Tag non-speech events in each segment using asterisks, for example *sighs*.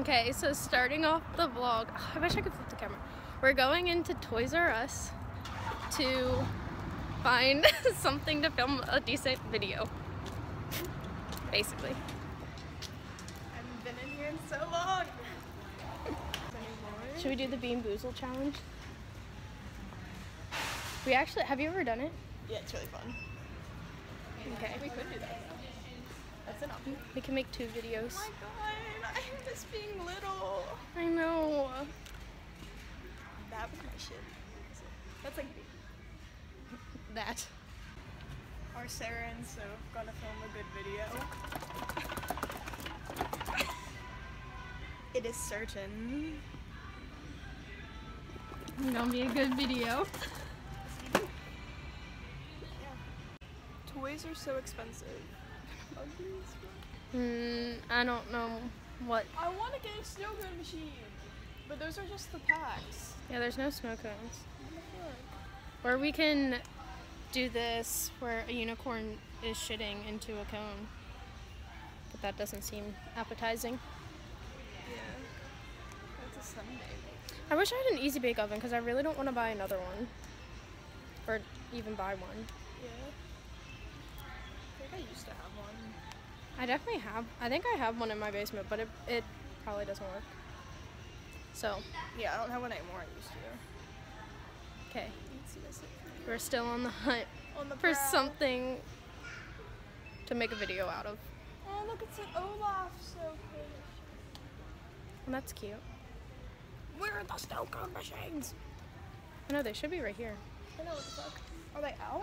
Okay, so starting off the vlog, *sighs* I wish I could flip the camera. We're going into Toys R Us to find *laughs* something to film a decent video. Basically. I haven't been in here in so long. *laughs* Should we do the Bean Boozle challenge? We actually, have you ever done it? Yeah, it's really fun. Okay. We could do that. That's an option. We can make two videos. Oh my god, I miss being little. I know. That was my shit. That's like *laughs* That. our Sara and Soph gonna film a good video. *laughs* it is certain. It's gonna be a good video. *laughs* Toys are so expensive. Hmm, I don't know what. I want to get a snow machine, but those are just the packs. Yeah, there's no snow cones. Or we can do this where a unicorn is shitting into a cone. But that doesn't seem appetizing. Yeah. That's a Sunday. I wish I had an easy bake oven because I really don't want to buy another one. Or even buy one. Yeah. I think I used to have one. I definitely have. I think I have one in my basement, but it, it probably doesn't work. So, Yeah, I don't have one anymore. I used to. okay. Let's see this We're still on the hunt on the for prowl. something to make a video out of. Oh, look, it's an Olaf. So pretty. And that's cute. Where are the snow cone machines? I know they should be right here. I know what the fuck. Are they out?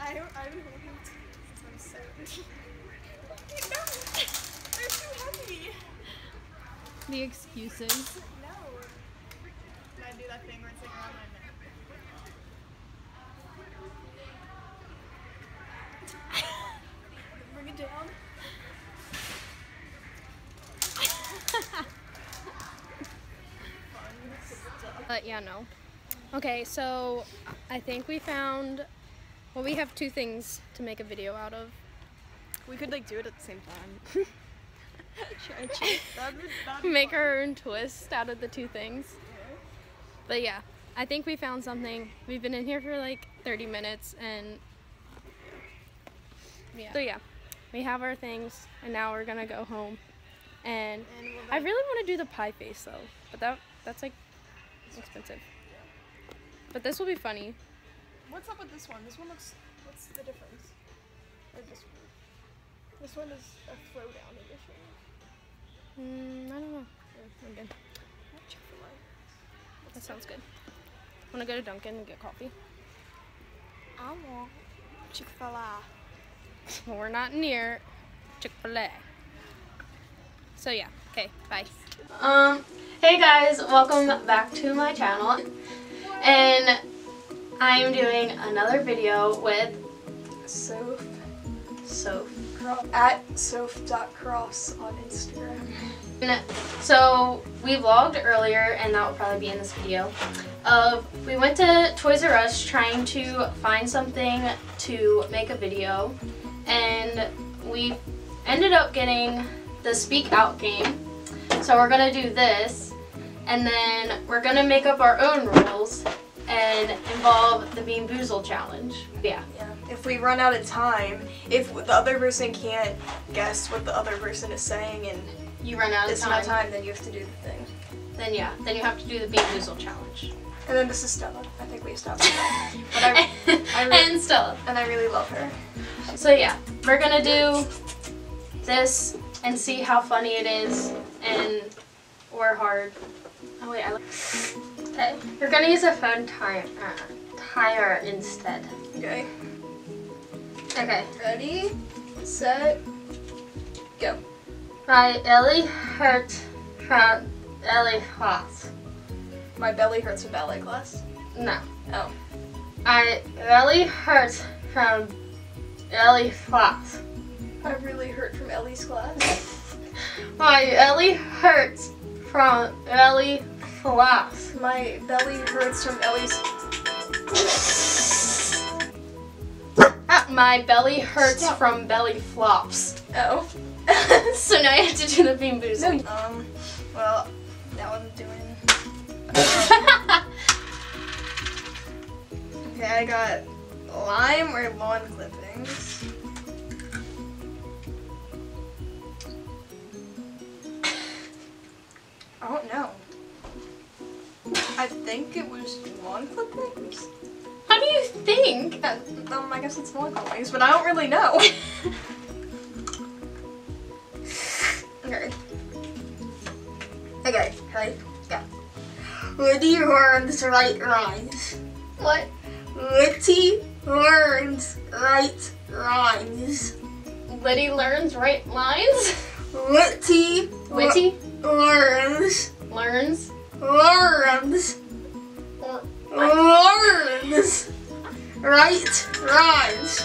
I don't. I don't know. *laughs* I'm so. no, they're too heavy. The excuses. No. I do that thing where it's like around my neck? Bring it down. But yeah, no. Okay, so I think we found. Well, we have two things to make a video out of. We could like do it at the same time. *laughs* Make our own twist out of the two things. But yeah, I think we found something. We've been in here for like 30 minutes and Yeah. so yeah, we have our things and now we're gonna go home. And And we'll I really want to do the pie face though, but that that's like expensive. But this will be funny. What's up with this one? This one looks. What's the difference? Or this one? Is a throwdown edition. Mm, I don't know. I'm good. Chick-fil-A. That sounds good. Want to go to Dunkin' and get coffee? I want Chick-fil-A. Well, *laughs* we're not near Chick Fil A. So yeah. Okay. Bye. Um. Hey guys, welcome back to my channel, and I am doing another video with Soph. Soph. At soph.cross on Instagram. So we vlogged earlier, and that will probably be in this video. Of we went to Toys R Us trying to find something to make a video, and we ended up getting the Speak Out game. So we're gonna do this, and then we're gonna make up our own rules and involve the Bean Boozle challenge. Yeah. If we run out of time, if the other person can't guess what the other person is saying and You run out of time, time, then you have to do the thing. then yeah, then you have to do the Bean Boozle challenge. And then this is Stella. I think we established that. *laughs* But I, I really- and Stella. and I really love her. So yeah, we're gonna do this and see how funny it is and or hard. Oh wait, I look. Okay, we're gonna use a phone tire uh, tire instead. Okay. Okay. Ready, set, go. My belly hurts from belly floss. My belly hurts from ballet class. No. Oh. I belly hurts from belly floss. I really hurt from Ellie's class. My belly hurts from belly floss. My belly hurts from Ellie's. Ah, My belly hurts Stop. from belly flops. Oh. *laughs* so now you have to do the bean boozled. Um, well, that one's doing. *laughs* Okay, I got lime or lawn clippings. I don't know. I think it was lawn clippings. How do you think? Yeah, um, I guess it's lawn clippings, but I don't really know. *laughs* okay. Okay, ready? Go. Woody Horns right rhymes. What? Witty learns right rhymes. Liddy learns right lines. Witty Witty Worms. learns. Worms. Or, Worms. Right rhymes.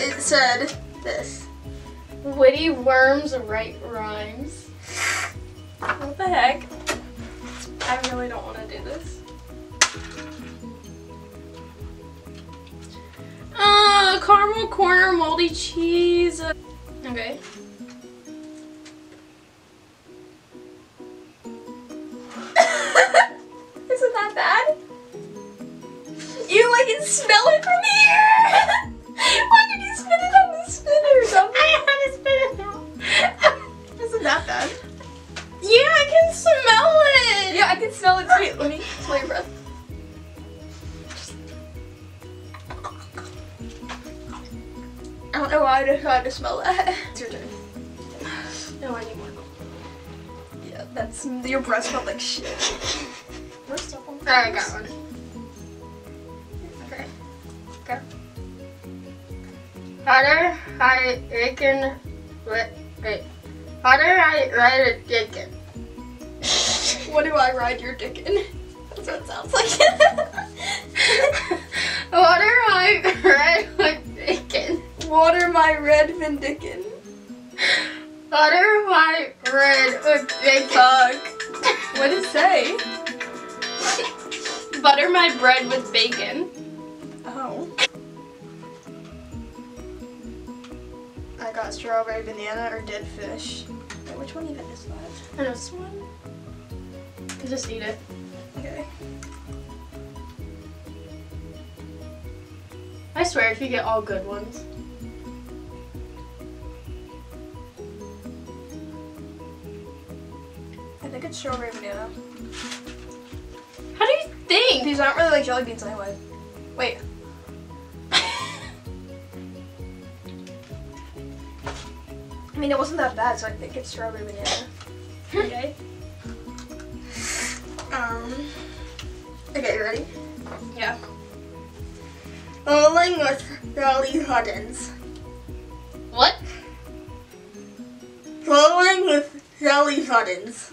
It said this. witty worms right rhymes. What the heck? I really don't want to do this. Uh, caramel corner moldy cheese. Okay. Hotter, I reckon. Wait, wait. Hotter, I ride a chicken. *laughs* What do I ride your dick in? That's what it sounds like. *laughs* I ride a chicken. Water my red Vindican. Hotter, I ride a chicken. Fuck. What did it say? Butter my bread with bacon. I got strawberry banana or dead fish. Wait, which one even is that? I know this one. I Just eat it. Okay. I swear, if you get all good ones. I think it's strawberry banana. How do you think? These aren't really like jelly beans anyway. Wait. I mean, it wasn't that bad, so I think it's strawberry banana. Okay. Um. Okay, you ready? Yeah. Rolling with Rally Huddins. What? Rolling with belly buttons.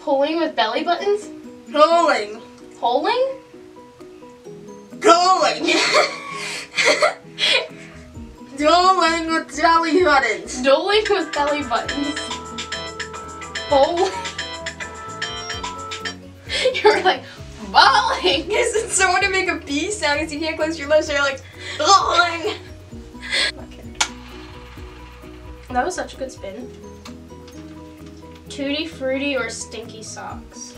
Pulling with belly buttons? Rolling. Polling? Going. Rolling *laughs* with Jelly Huddins. Doling with belly buttons. Bowling. *laughs* you were like, bowling. Is it's so hard to make a B sound because you can't close your lips. So you're like, rolling. Okay. That was such a good spin. Tutti fruity or stinky socks?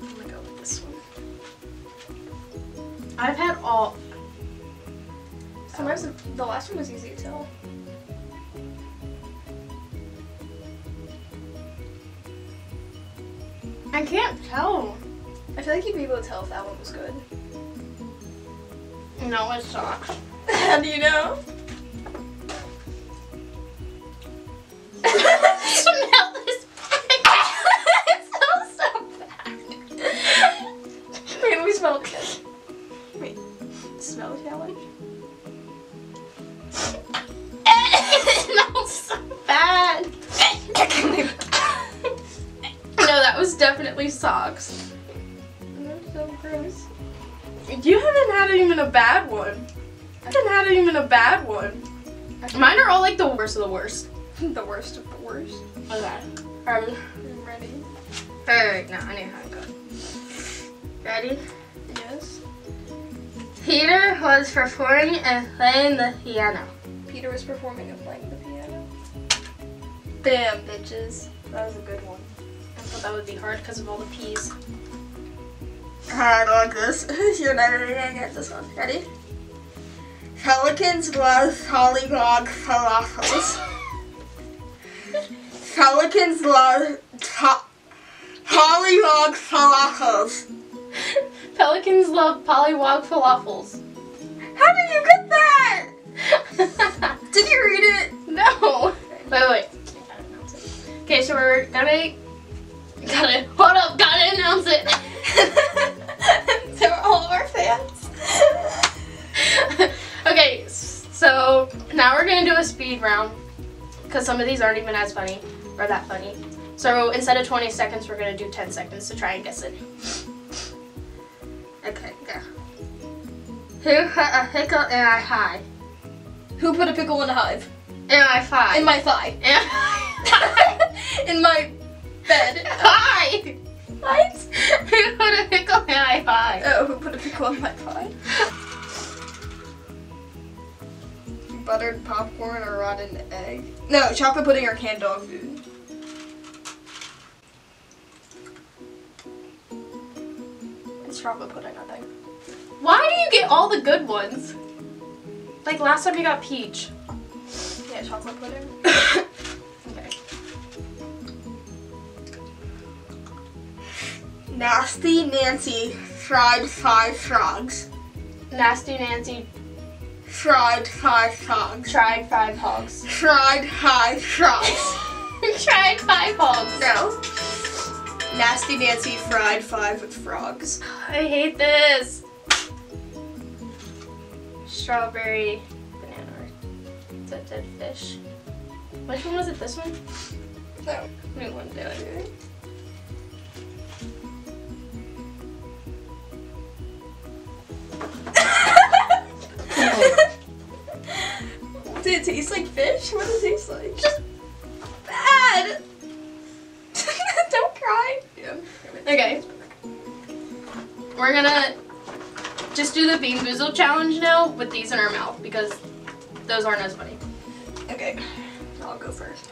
I'm gonna go with this one. I've had all. Sometimes the, the last one was easy to tell. I can't tell. I feel like you'd be able to tell if that one was good. No, it's socks. How *laughs* do you know? Definitely socks. That's so gross. You haven't had even a bad one. I haven't had even a bad one. Mine are all like the worst of the worst. *laughs* the worst of the worst. Okay. Um, I'm ready. alright, now I know how to go. Ready? Yes. Peter was performing and playing the piano. Peter was performing and playing the piano. Bam, bitches. That was a good one. I thought that would be hard because of all the P's. Alright, like this. *laughs* You're never gonna get this one. Ready? Pelicans love pollywog *laughs* falafels. Pelicans love pollywog falafels. Pelicans love pollywog falafels. How did you get that? *laughs* Did you read it? no. Wait, wait. Okay, so we're gonna some of these aren't even as funny or that funny. So instead of 20 seconds, we're gonna do 10 seconds to try and guess it. Okay, go. Who had a hiccup and I high? Who put a pickle in a hive? And I five. In my thigh. in my *laughs* bed. Hi! What? Who put a pickle and my high? Oh, who put a pickle in my pie? *laughs* Buttered popcorn or rotten egg? No, chocolate pudding or canned dog food. It's chocolate pudding, I think. Why do you get all the good ones? Like last time you got peach. Yeah, chocolate pudding. *laughs* Okay. Nasty Nancy fried five frogs. Nasty Nancy Fried five hogs. tried five hogs. Fried five frogs. tried five hogs. no. Nasty Nancy fried five with frogs. I hate this. Strawberry banana. Is that dead fish? Which one was it? This one? No. We wouldn't do it. Taste like fish? What does it taste like? Just bad. *laughs* Don't cry. Yeah. Okay. We're gonna just do the Bean Boozle challenge now with these in our mouth because those aren't as funny. Okay. I'll go first.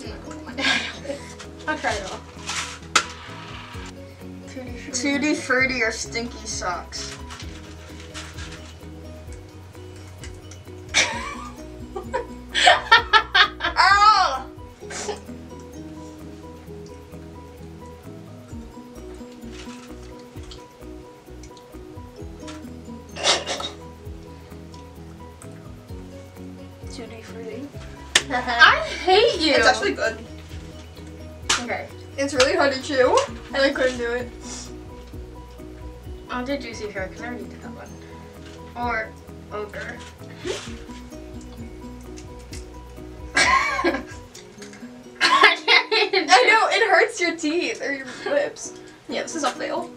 Okay. *laughs* I'll try it all. Tutti fruity or stinky socks? Tutti fruity. *laughs* I hate you. It's actually good. okay. It's really hard to chew, and I couldn't do it. I'll do juicy fruit because I already did that one. Or ogre. *laughs* *laughs* I know, it hurts your teeth or your lips. Yeah, this is a fail.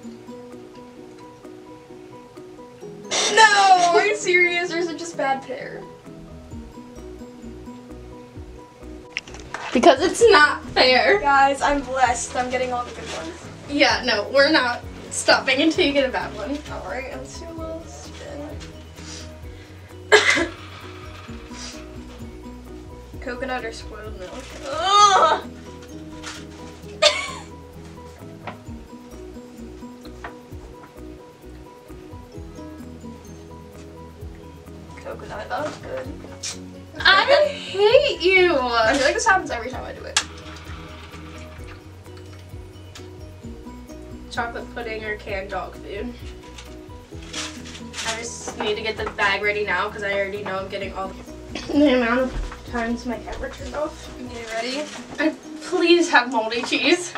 No, are you serious or is it just bad pear? Because it's not fair. Guys, I'm blessed. I'm getting all the good ones. Yeah, no, we're not stopping until you get a bad one. Alright, let's do a little spin. *coughs* Coconut or spoiled milk? Ugh! *laughs* Coconut, that was good. I hate you. I feel like this happens every time I do it. Chocolate pudding or canned dog food. I just need to get the bag ready now because I already know I'm getting all the amount of times my camera turned off. Okay, ready? And please have moldy cheese.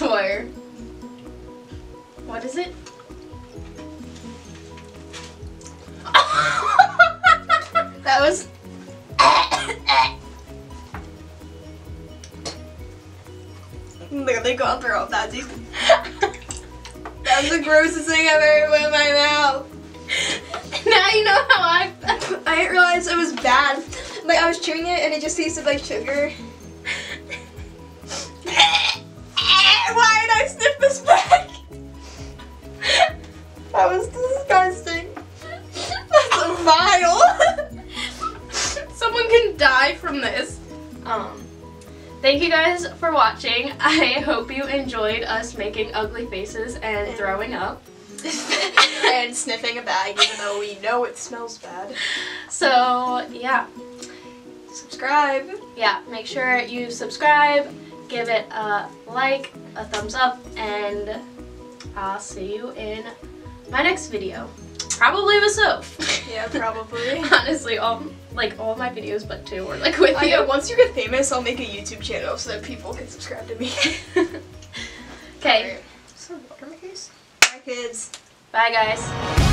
What is it? *laughs* That was. *coughs* Literally gone through up that deep. That was the grossest thing I've ever put in my mouth. *laughs* now you know how I. I didn't realize it was bad. Like I was chewing it and it just tasted like sugar. You guys for watching. I hope you enjoyed us making ugly faces and throwing up. *laughs* and sniffing a bag even though we know it smells bad. So, yeah. Subscribe. Yeah, make sure you subscribe, give it a like, a thumbs up, and I'll see you in my next video. Probably with Soph. Yeah, probably. *laughs* Honestly, all like all my videos but two are like with I you. know, once you get famous, I'll make a YouTube channel so that people can subscribe to me. *laughs* Okay, So, water my face. Bye, kids. bye guys.